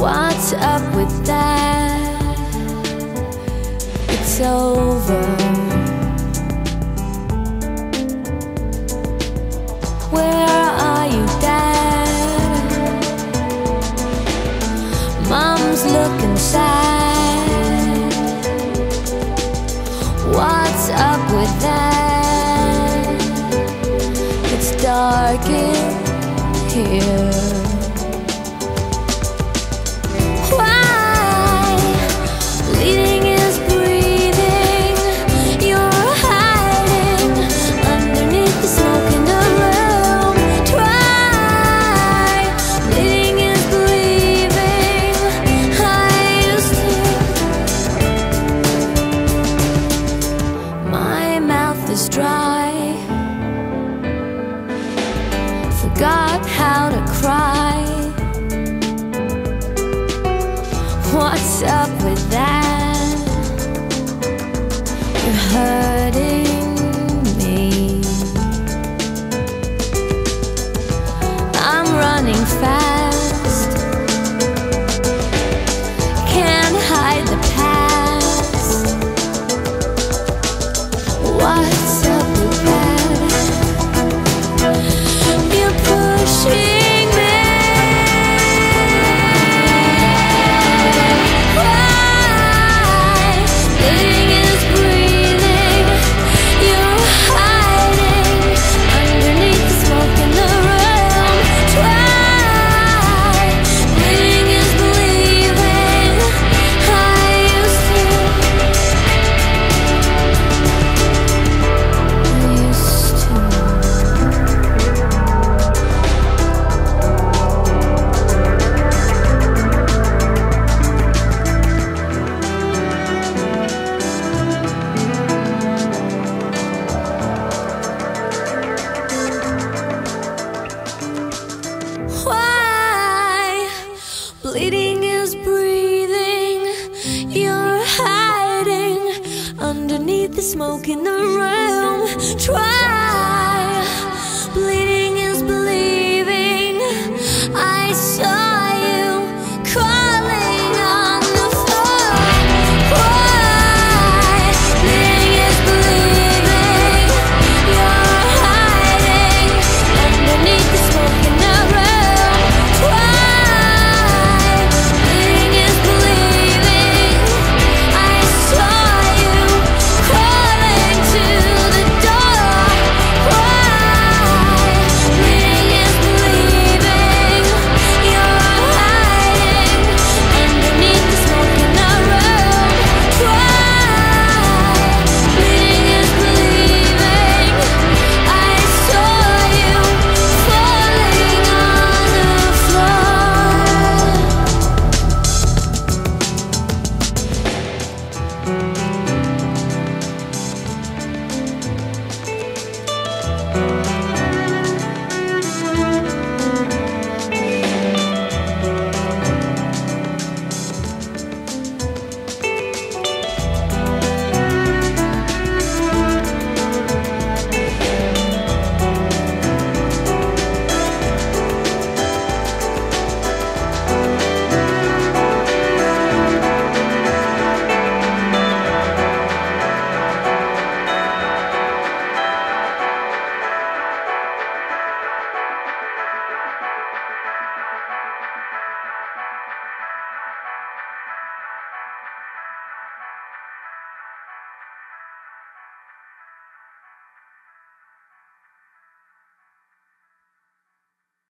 What's up with that? It's over. Where are you, Dad? Mom's looking sad. What's up with that? It's dark in here. What's up with that? You're hurting hiding underneath the smoke in the room. Try.